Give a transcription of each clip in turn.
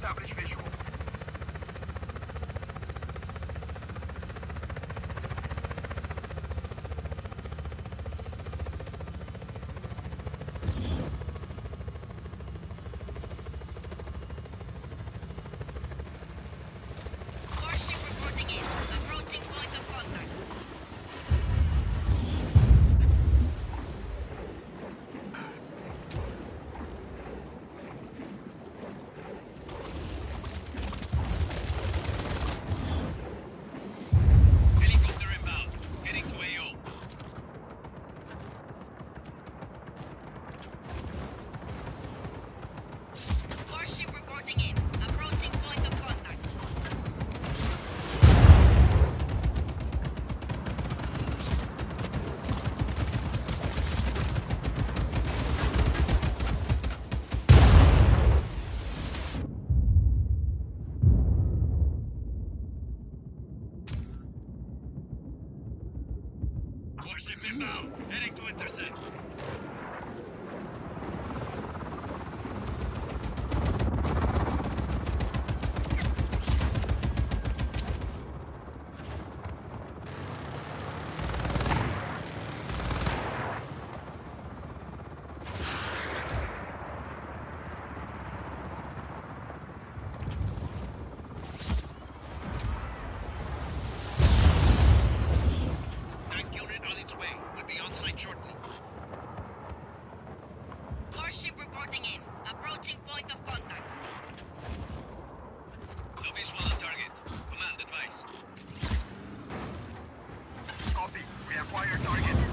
табличка. reporting in. Approaching point of contact. No visual on target. Command advice. Copy. We acquire target.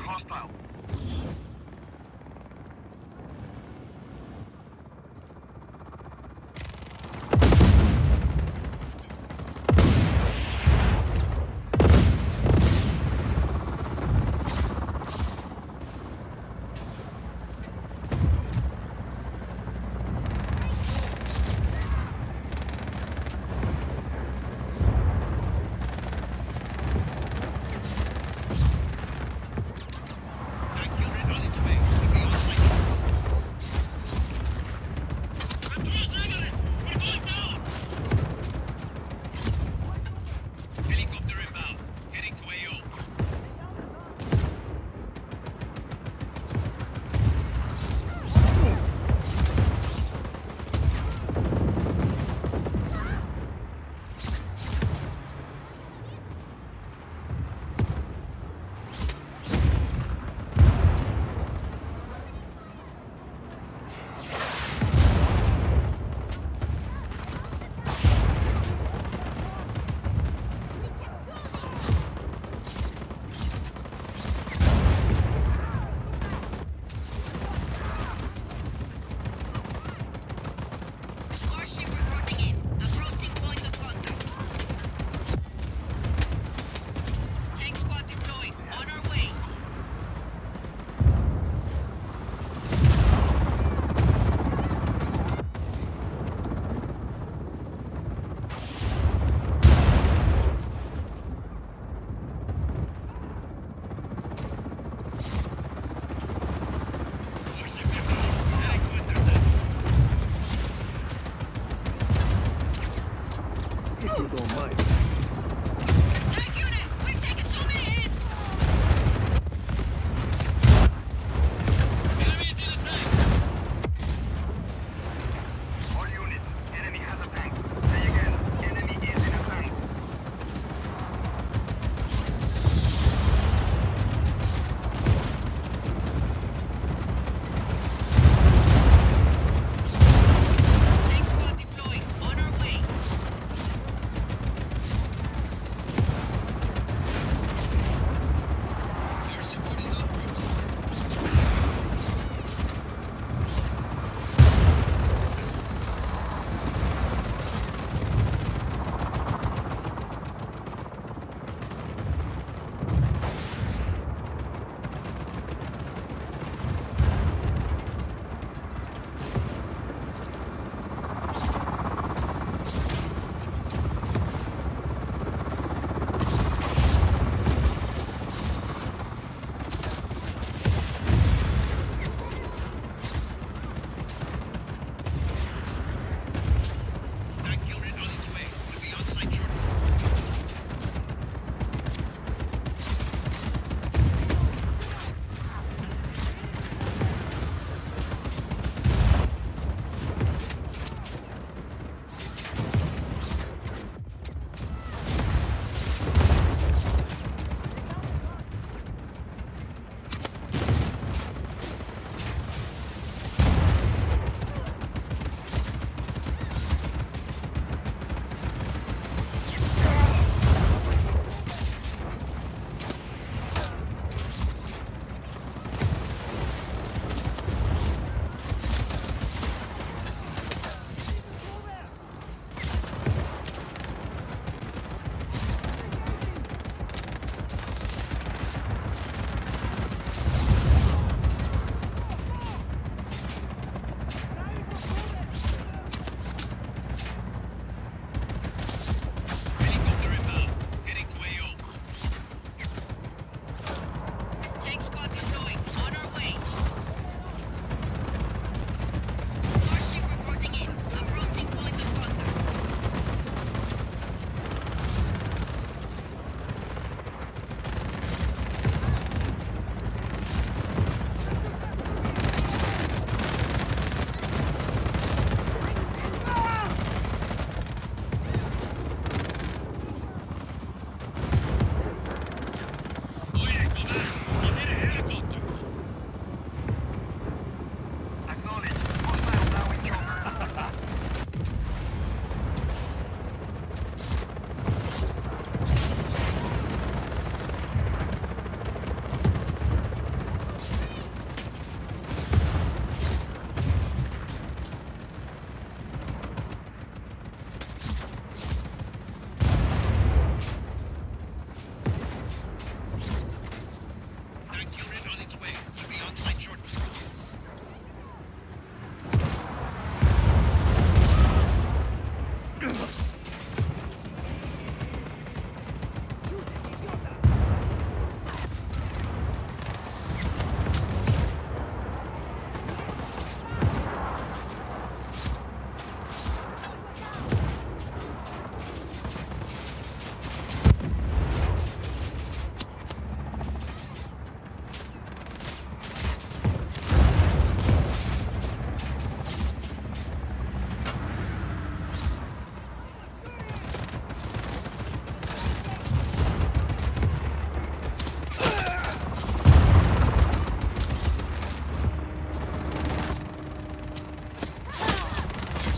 Hostile.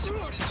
Shoot!